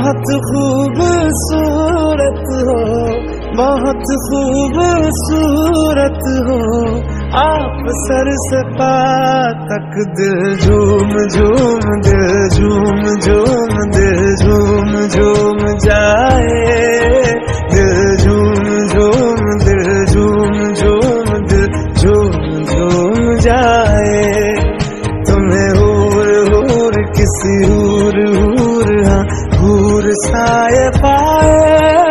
बहुत खूबसूरत हो, बहुत खूबसूरत हो। आप सर से पा तक दिल झूम झूम दिल झूम झूम दिल झूम झूम जाए। दिल झूम झूम दिल झूम झूम दिल झूम झूम जाए। तुम्हें और हूर किसी और हूर साए पाए